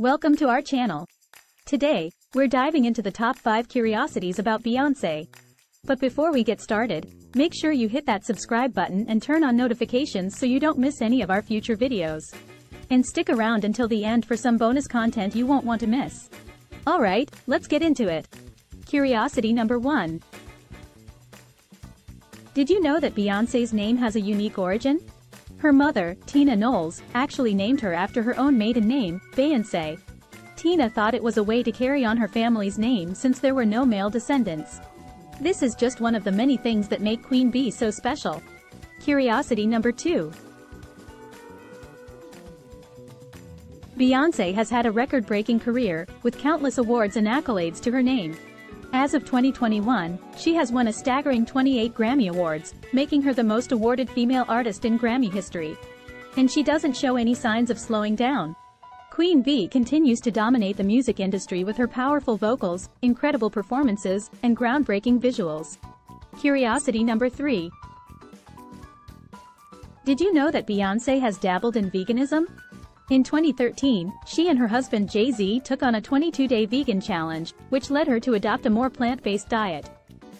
Welcome to our channel. Today, we're diving into the top 5 curiosities about Beyonce. But before we get started, make sure you hit that subscribe button and turn on notifications so you don't miss any of our future videos. And stick around until the end for some bonus content you won't want to miss. Alright, let's get into it. Curiosity number 1. Did you know that Beyonce's name has a unique origin? Her mother, Tina Knowles, actually named her after her own maiden name, Beyonce. Tina thought it was a way to carry on her family's name since there were no male descendants. This is just one of the many things that make Queen Bee so special. Curiosity number 2. Beyonce has had a record-breaking career, with countless awards and accolades to her name. As of 2021, she has won a staggering 28 Grammy Awards, making her the most awarded female artist in Grammy history. And she doesn't show any signs of slowing down. Queen Bee continues to dominate the music industry with her powerful vocals, incredible performances, and groundbreaking visuals. Curiosity number 3. Did you know that Beyonce has dabbled in veganism? In 2013, she and her husband Jay-Z took on a 22-day vegan challenge, which led her to adopt a more plant-based diet.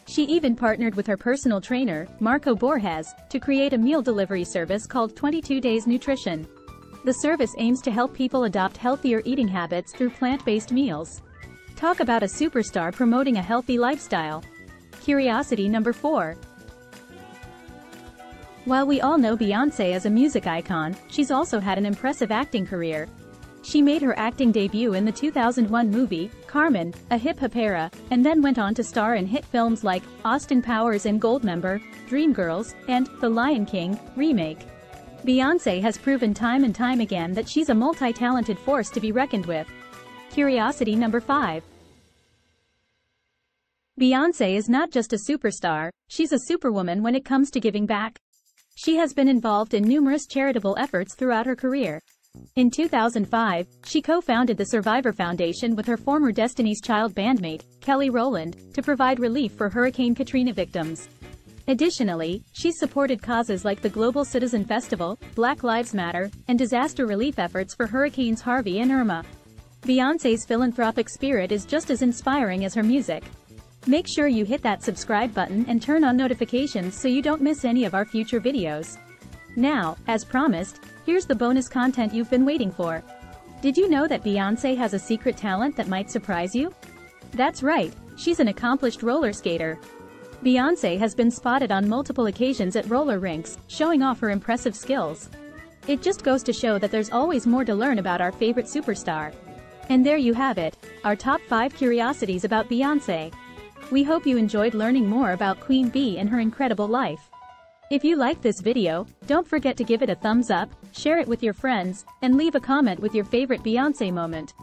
She even partnered with her personal trainer, Marco Borges, to create a meal delivery service called 22 Days Nutrition. The service aims to help people adopt healthier eating habits through plant-based meals. Talk about a superstar promoting a healthy lifestyle. Curiosity number 4. While we all know Beyonce as a music icon, she's also had an impressive acting career. She made her acting debut in the 2001 movie, Carmen, a hip hopera, and then went on to star in hit films like Austin Powers and Goldmember, Dreamgirls, and The Lion King remake. Beyonce has proven time and time again that she's a multi-talented force to be reckoned with. Curiosity number 5. Beyonce is not just a superstar, she's a superwoman when it comes to giving back. She has been involved in numerous charitable efforts throughout her career. In 2005, she co-founded the Survivor Foundation with her former Destiny's Child bandmate, Kelly Rowland, to provide relief for Hurricane Katrina victims. Additionally, she supported causes like the Global Citizen Festival, Black Lives Matter, and disaster relief efforts for Hurricanes Harvey and Irma. Beyonce's philanthropic spirit is just as inspiring as her music. Make sure you hit that subscribe button and turn on notifications so you don't miss any of our future videos. Now, as promised, here's the bonus content you've been waiting for. Did you know that Beyonce has a secret talent that might surprise you? That's right, she's an accomplished roller skater. Beyonce has been spotted on multiple occasions at roller rinks, showing off her impressive skills. It just goes to show that there's always more to learn about our favorite superstar. And there you have it, our top 5 curiosities about Beyonce. We hope you enjoyed learning more about Queen Bee and her incredible life. If you liked this video, don't forget to give it a thumbs up, share it with your friends, and leave a comment with your favorite Beyonce moment.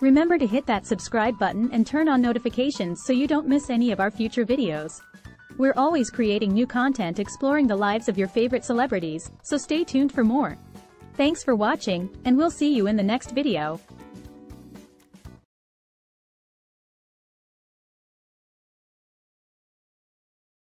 Remember to hit that subscribe button and turn on notifications so you don't miss any of our future videos. We're always creating new content exploring the lives of your favorite celebrities, so stay tuned for more. Thanks for watching, and we'll see you in the next video.